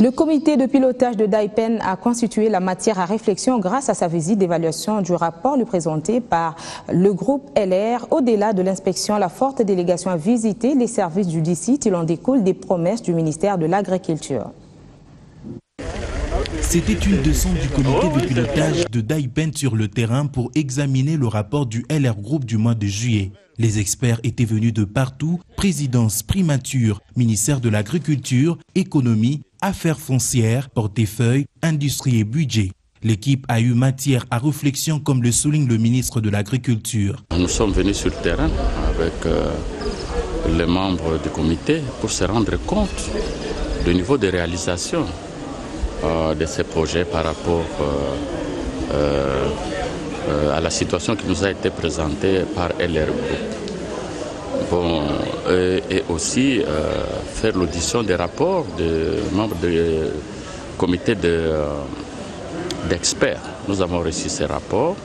Le comité de pilotage de Daipen a constitué la matière à réflexion grâce à sa visite d'évaluation du rapport lui présenté par le groupe LR. Au-delà de l'inspection, la forte délégation a visité les services du DICIT. Il en découle des promesses du ministère de l'Agriculture. C'était une descente du comité de pilotage de Daipen sur le terrain pour examiner le rapport du LR Group du mois de juillet. Les experts étaient venus de partout, présidence, primature, ministère de l'Agriculture, économie, affaires foncières, portefeuille, industrie et budget. L'équipe a eu matière à réflexion comme le souligne le ministre de l'Agriculture. Nous sommes venus sur le terrain avec euh, les membres du comité pour se rendre compte du niveau de réalisation euh, de ces projets par rapport euh, situation qui nous a été présentée par LR Bon, et, aussi faire l'audition des rapports des membres du comité d'experts. Nous avons reçu ces rapports.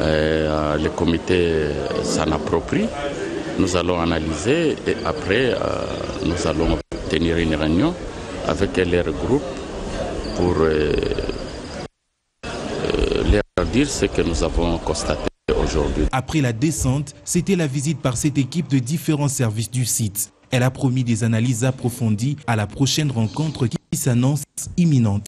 le comité s'en approprie. Nous allons analyser et après, nous allons tenir une réunion avec LR Group pour dire ce que nous avons constaté. Après la descente, c'était la visite par cette équipe de différents services du site. Elle a promis des analyses approfondies à la prochaine rencontre qui s'annonce imminente.